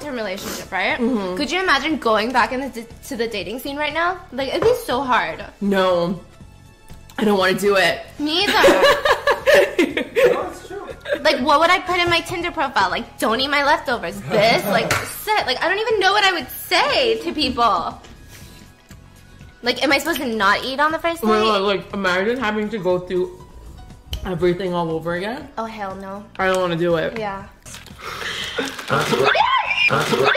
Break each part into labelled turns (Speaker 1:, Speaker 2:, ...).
Speaker 1: Term relationship, right? Mm-hmm. Could you imagine going back into to the dating scene right now? Like it'd be so hard.
Speaker 2: No, I don't want to do it.
Speaker 1: Me either.
Speaker 3: No, it's true.
Speaker 1: like what would I put in my Tinder profile? Like don't eat my leftovers, This, Like sit. Like I don't even know what I would say to people. Like am I supposed to not eat on the first
Speaker 2: Well,
Speaker 1: date?
Speaker 2: like imagine having to go through everything all over again.
Speaker 1: Oh hell no.
Speaker 2: I don't want to do it.
Speaker 1: Yeah.
Speaker 3: Oh.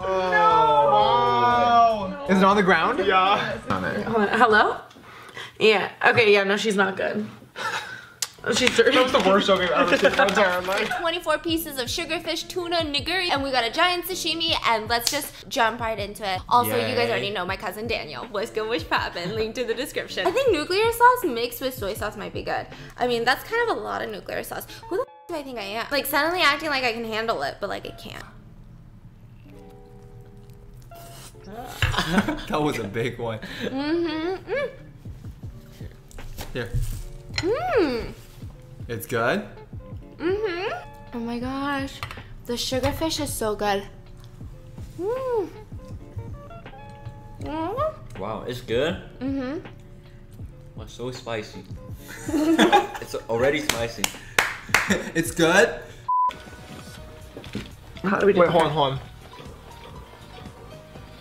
Speaker 3: Oh.
Speaker 4: Is it on the ground?
Speaker 3: Yeah.
Speaker 4: On it.
Speaker 2: Hold on, Hello? Yeah. Okay. Yeah. No, she's not good. She's dirty.
Speaker 3: That was the worst joke I've ever seen in my entire life.
Speaker 1: 24 pieces of sugarfish, tuna, nigiri, and we got a giant sashimi, and let's just jump right into it. Also, you guys already know my cousin Daniel. What's good, wish poppin', link to the description. I think nuclear sauce mixed with soy sauce might be good. I mean, that's kind of a lot of nuclear sauce. Who the f- do I think I am? Like, suddenly acting like I can handle it, but like I can't.
Speaker 4: That was a big one.
Speaker 1: Mm-hmm. Mm.
Speaker 4: Here.
Speaker 1: Mm.
Speaker 4: It's good?
Speaker 1: Mm-hmm. Oh my gosh. The sugarfish is so good. Mm. Mm-hmm.
Speaker 5: Wow, it's good.
Speaker 1: Mm-hmm.
Speaker 5: Well, so spicy. it's already spicy.
Speaker 4: it's good?
Speaker 2: How do we do
Speaker 3: Wait, hold on, hold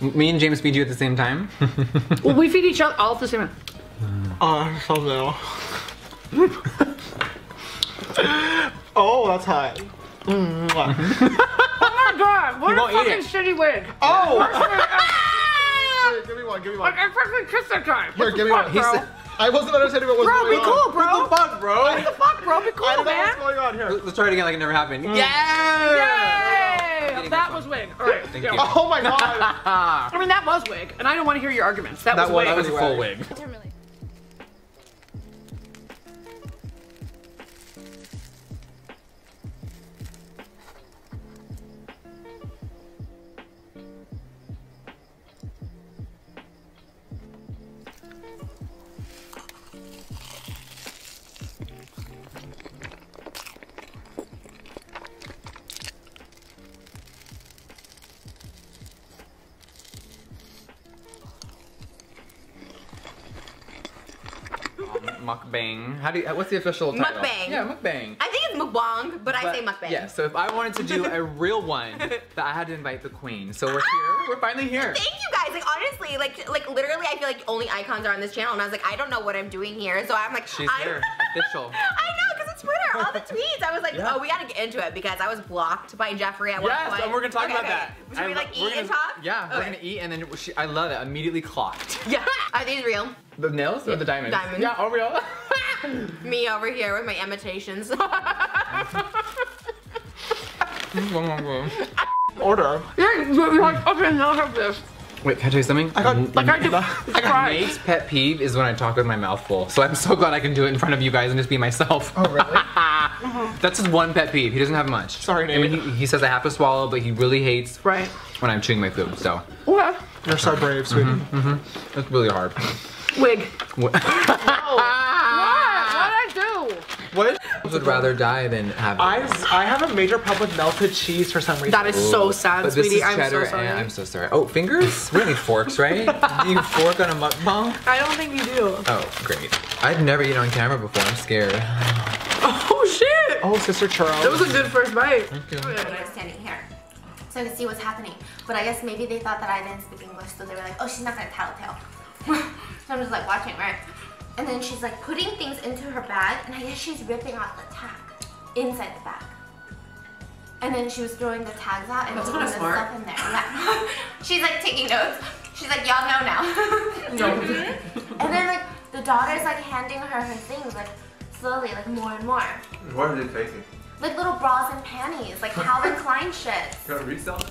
Speaker 3: on.
Speaker 4: Me and James feed you at the same time?
Speaker 2: Well, we feed each other all at the same time.
Speaker 3: Oh, so no. Oh, that's hot. Mm.
Speaker 2: Oh my god, what
Speaker 3: You
Speaker 2: a fucking shitty wig.
Speaker 3: Oh!
Speaker 2: I
Speaker 3: Here, give me one, give me one.
Speaker 2: fucking kissed that time.
Speaker 3: Here,
Speaker 2: What
Speaker 3: give
Speaker 2: the
Speaker 3: me
Speaker 2: fuck,
Speaker 3: one.
Speaker 2: bro?
Speaker 3: He said- I wasn't understanding what was
Speaker 2: Bro,
Speaker 3: going
Speaker 2: be
Speaker 3: on.
Speaker 2: cool, bro.
Speaker 4: What the fuck, bro?
Speaker 2: What the fuck, bro? Be
Speaker 3: I
Speaker 2: cool,
Speaker 3: don't know
Speaker 2: man.
Speaker 3: what's going on here.
Speaker 4: Let's try it again like it never happened.
Speaker 3: Mm.
Speaker 4: Yeah!
Speaker 2: Yay! That was wig. All right.
Speaker 4: Thank
Speaker 2: yeah.
Speaker 4: you.
Speaker 3: Oh my god.
Speaker 2: I mean, that was wig, and I don't want to hear your arguments. That,
Speaker 4: That
Speaker 2: was
Speaker 4: was,
Speaker 2: wig.
Speaker 4: that was a full wig. Mukbang. How do you, uh, what's the official title?
Speaker 6: Mukbang.
Speaker 4: Yeah, mukbang.
Speaker 6: I think it's mukbang, but, I say mukbang.
Speaker 4: Yeah, so if I wanted to do a real one, that I had to invite the queen. So we're here. Ah! We're finally here.
Speaker 6: Thank you guys. Like honestly, like like literally, I feel like only icons are on this channel, and I was like, I don't know what I'm doing here. So I'm like,
Speaker 4: She's
Speaker 6: I,
Speaker 4: here. Official.
Speaker 6: I know, cause it's Twitter, all the tweets. I was like,
Speaker 4: Yeah.
Speaker 6: oh, we gotta get into it because I was blocked by Jeffrey at one
Speaker 4: Yes,
Speaker 6: point.
Speaker 4: and we're gonna talk
Speaker 6: Okay,
Speaker 4: about
Speaker 6: okay.
Speaker 4: that.
Speaker 6: Should we
Speaker 4: I-
Speaker 6: like eat and
Speaker 4: gonna-
Speaker 6: talk?
Speaker 4: Yeah, we're gonna eat and then she, I love it. Immediately clocked.
Speaker 6: Yeah. Are these real?
Speaker 4: The nails or the diamonds?
Speaker 6: Diamonds.
Speaker 4: Yeah, all.
Speaker 6: Me over here with my imitations.
Speaker 3: Order.
Speaker 2: Yeah, you're like, okay, now I have this.
Speaker 4: Wait, can I tell you something?
Speaker 3: I got-
Speaker 2: Like I do.
Speaker 3: I got
Speaker 2: mm.
Speaker 4: Nate's pet peeve is when I talk with my mouth full. So I'm so glad I can do it in front of you guys and just be myself.
Speaker 3: Oh, really? Uh-huh.
Speaker 4: That's his one pet peeve. He doesn't have much.
Speaker 3: Sorry,
Speaker 4: I mean, he, he says I have to swallow, but he really hates
Speaker 2: Right.
Speaker 4: when I'm chewing my food. So
Speaker 2: What?
Speaker 3: You're so brave, sweetie. Mm-hmm, mm-hmm.
Speaker 4: it's really hard.
Speaker 2: Wig.
Speaker 4: What?
Speaker 2: What? What'd I do?
Speaker 3: What?
Speaker 4: would rather die than have.
Speaker 3: I, I have a major problem with melted cheese for some reason.
Speaker 2: That is so sad,
Speaker 4: But this
Speaker 2: sweetie.
Speaker 4: is
Speaker 2: I'm so sorry.
Speaker 4: and I'm so sorry. Oh, fingers? We don't need forks, right? Do you fork on a mukbang?
Speaker 2: I don't think you do.
Speaker 4: Oh, great. I've never eaten on camera before. I'm scared.
Speaker 2: Oh shit!
Speaker 3: Oh, Sister Charles.
Speaker 2: That was a good first bite.
Speaker 1: I'm standing here. So I can see what's happening. But I guess maybe they thought that I didn't speak English, so they were like, oh, she's not gonna tell a tale. So I'm just like watching, right? And then she's like putting things into her bag, and I guess she's ripping off the tag inside the bag. And then she was throwing the tags out and putting the stuff in there. Yeah. she's like taking notes. She's like, y'all know now. and then like the daughter's like handing her her things like slowly, like more and more.
Speaker 4: What is it taking?
Speaker 1: Like little bras and panties, like Calvin Klein shit.
Speaker 4: Got a resell?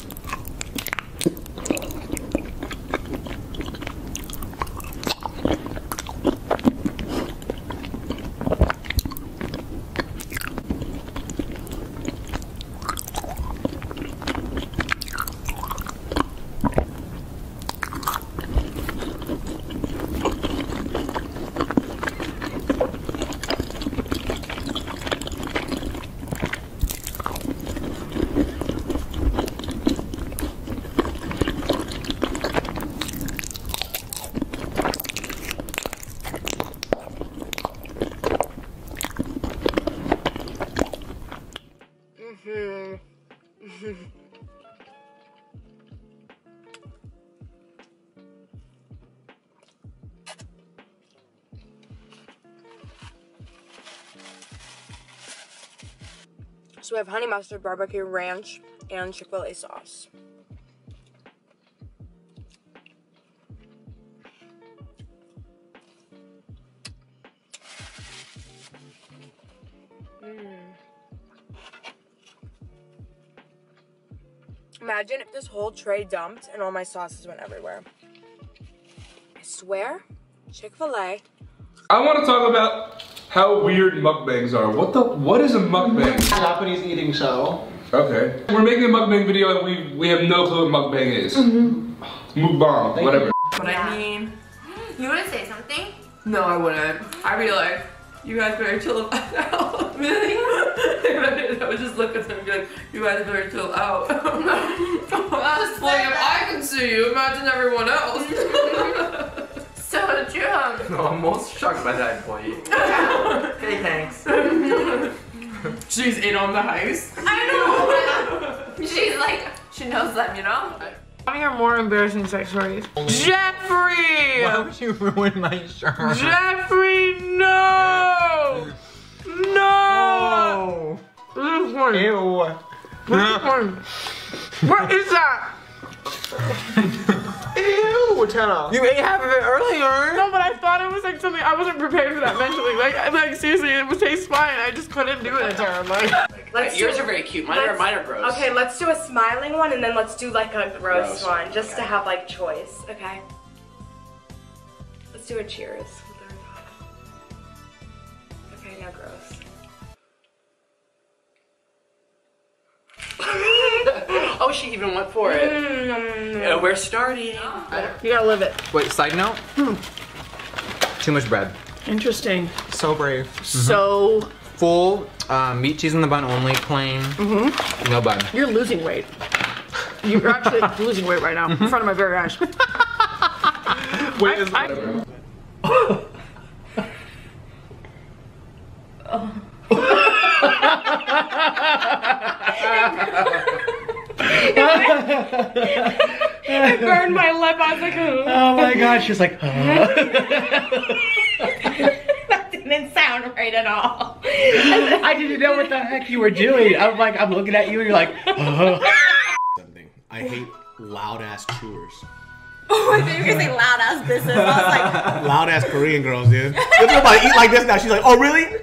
Speaker 7: We have honey mustard, barbecue ranch, and Chick-fil-A sauce. Mm. Imagine if this whole tray dumped and all my sauces went everywhere. I swear, Chick-fil-A.
Speaker 8: I want to talk about how weird mukbangs are. What the? What is a mukbang?
Speaker 3: Japanese eating show.
Speaker 8: Okay. We're making a mukbang video and we we have no clue what mukbang is. Mm-hmm. Mukbang, whatever.
Speaker 2: But I mean,
Speaker 1: You want to say something?
Speaker 2: no, I wouldn't. I'd be like, you guys better chill out. really? I would just look at them and be like, you guys better chill out. like, if I can see you, imagine everyone else.
Speaker 1: So true.
Speaker 9: No, I'm most shocked by that employee.
Speaker 2: hey, thanks. She's in on the heist.
Speaker 1: I know. She's like, she knows them, you know?
Speaker 2: I hear more embarrassing sex stories. Jeffrey!
Speaker 4: Why would you ruin my shirt?
Speaker 2: Jeffrey, no! No! Oh. This is funny.
Speaker 3: Ew.
Speaker 2: This is funny. What is that?
Speaker 3: Ew,
Speaker 4: You ate half of it earlier.
Speaker 2: No, but I thought it was like something. I wasn't prepared for that mentally. Like, I- like seriously, it would taste fine. I just couldn't do it.
Speaker 7: Let's
Speaker 9: Yours
Speaker 7: do-
Speaker 9: are very cute. Mine are, mine are gross.
Speaker 7: Okay, let's do a smiling one and then let's do like a gross,
Speaker 9: Gross,
Speaker 7: one just to have like choice. Okay. Let's do a cheers. Okay, now gross.
Speaker 9: Oh, she even went for it.
Speaker 7: Mm,
Speaker 9: Uh, we're starting.
Speaker 2: You gotta live it.
Speaker 4: Wait, side note. Too much bread.
Speaker 2: Interesting.
Speaker 3: So brave.
Speaker 2: So
Speaker 4: Full uh, meat, cheese in the bun only, plain. Mm-hmm. No bun.
Speaker 2: you're losing weight. You're actually losing weight right now in front of my very eyes.
Speaker 3: Wait, is
Speaker 2: I- it burned my lip. I was like, oh.
Speaker 9: Oh my god, she's like,
Speaker 7: that didn't sound right at all.
Speaker 9: I didn't know what the heck you were doing. I'm like, I'm looking at you and you're like,
Speaker 10: something. I hate loud ass chewers.
Speaker 6: Oh, I thought you were gonna say loud ass business. I was like,
Speaker 10: Loud ass Korean girls, dude. Look at my eat like this now. She's like, oh really?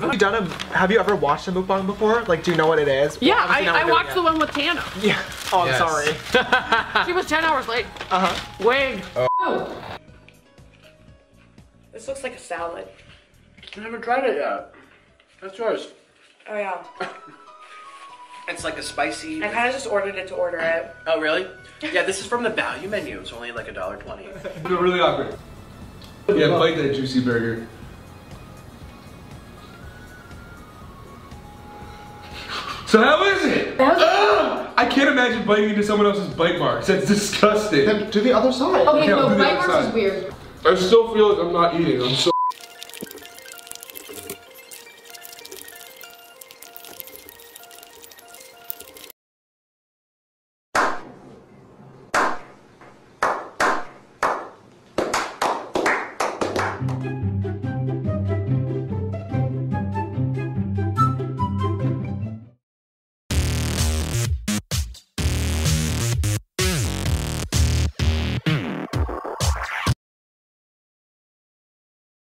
Speaker 3: have you done a? Have you ever watched a mukbang before? Like, do you know what it is?
Speaker 2: Yeah,
Speaker 3: Well,
Speaker 2: I, I watched the one with Tana.
Speaker 3: Yeah. Oh, I'm
Speaker 4: Yes.
Speaker 3: sorry.
Speaker 2: She was 10 hours late.
Speaker 3: Uh huh.
Speaker 2: Wig.
Speaker 7: This looks like a salad.
Speaker 9: I haven't tried it yet. That's yours.
Speaker 7: Oh yeah.
Speaker 9: It's like a spicy.
Speaker 7: I kind of just ordered it to order it.
Speaker 9: Oh really? Yeah, this is from the value menu. It's only like a dollar twenty.
Speaker 8: I feel really awkward. Yeah, bite that juicy burger. So how is it? Ugh! Ah! I can't imagine biting into someone else's bite marks. That's disgusting.
Speaker 3: Then do the other side.
Speaker 8: Okay, no, bite marks is
Speaker 2: weird.
Speaker 8: I still feel like I'm not eating. I'm so